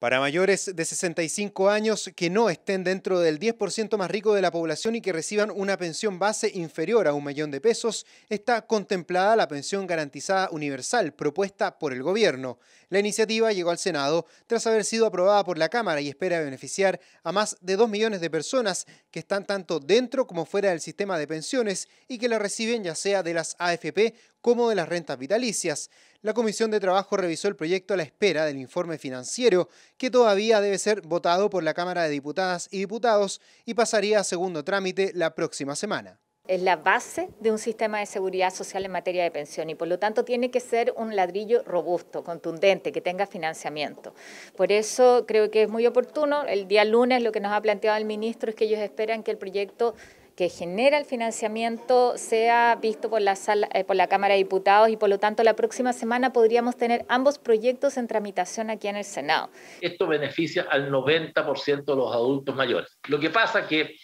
Para mayores de 65 años que no estén dentro del 10% más rico de la población y que reciban una pensión base inferior a un millón de pesos, está contemplada la pensión garantizada universal propuesta por el gobierno. La iniciativa llegó al Senado tras haber sido aprobada por la Cámara y espera beneficiar a más de 2 millones de personas que están tanto dentro como fuera del sistema de pensiones y que la reciben ya sea de las AFP como de las rentas vitalicias. La Comisión de Trabajo revisó el proyecto a la espera del informe financiero, que todavía debe ser votado por la Cámara de Diputadas y Diputados y pasaría a segundo trámite la próxima semana. Es la base de un sistema de seguridad social en materia de pensión y por lo tanto tiene que ser un ladrillo robusto, contundente, que tenga financiamiento. Por eso creo que es muy oportuno. El día lunes lo que nos ha planteado el ministro es que ellos esperan que el proyecto que genera el financiamiento sea visto por la, sala, eh, por la Cámara de Diputados y por lo tanto la próxima semana podríamos tener ambos proyectos en tramitación aquí en el Senado. Esto beneficia al 90% de los adultos mayores. Lo que pasa que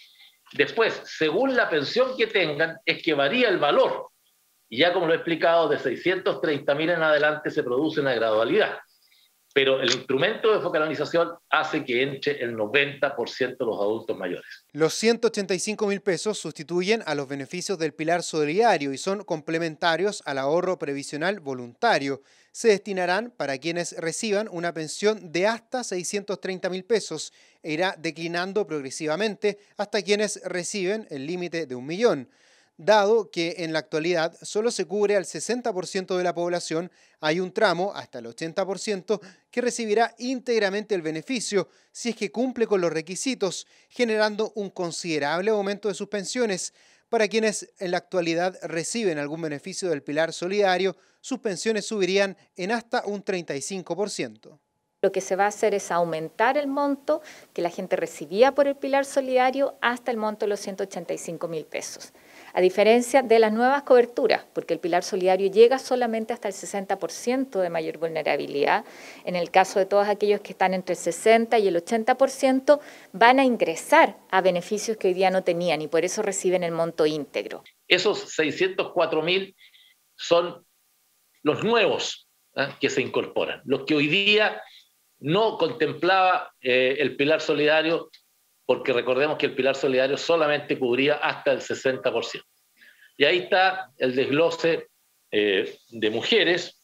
después, según la pensión que tengan, es que varía el valor. Y ya como lo he explicado, de 630 mil en adelante se produce una gradualidad pero el instrumento de focalización hace que entre el 90% de los adultos mayores. Los 185 mil pesos sustituyen a los beneficios del pilar solidario y son complementarios al ahorro previsional voluntario. Se destinarán para quienes reciban una pensión de hasta 630 mil pesos e irá declinando progresivamente hasta quienes reciben el límite de un millón dado que en la actualidad solo se cubre al 60% de la población, hay un tramo, hasta el 80%, que recibirá íntegramente el beneficio si es que cumple con los requisitos, generando un considerable aumento de sus pensiones. Para quienes en la actualidad reciben algún beneficio del pilar solidario, sus pensiones subirían en hasta un 35%. Lo que se va a hacer es aumentar el monto que la gente recibía por el pilar solidario hasta el monto de los 185 mil pesos. A diferencia de las nuevas coberturas, porque el pilar solidario llega solamente hasta el 60% de mayor vulnerabilidad. En el caso de todos aquellos que están entre el 60 y el 80%, van a ingresar a beneficios que hoy día no tenían y por eso reciben el monto íntegro. Esos 604 mil son los nuevos ¿eh? que se incorporan, los que hoy día no contemplaba eh, el pilar solidario, porque recordemos que el pilar solidario solamente cubría hasta el 60%. Y ahí está el desglose eh, de mujeres,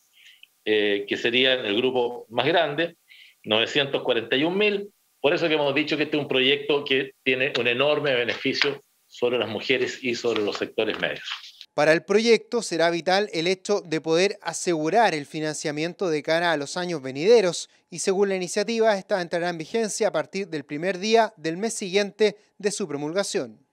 eh, que serían el grupo más grande, 941 mil. Por eso que hemos dicho que este es un proyecto que tiene un enorme beneficio sobre las mujeres y sobre los sectores medios. Para el proyecto será vital el hecho de poder asegurar el financiamiento de cara a los años venideros y según la iniciativa esta entrará en vigencia a partir del primer día del mes siguiente de su promulgación.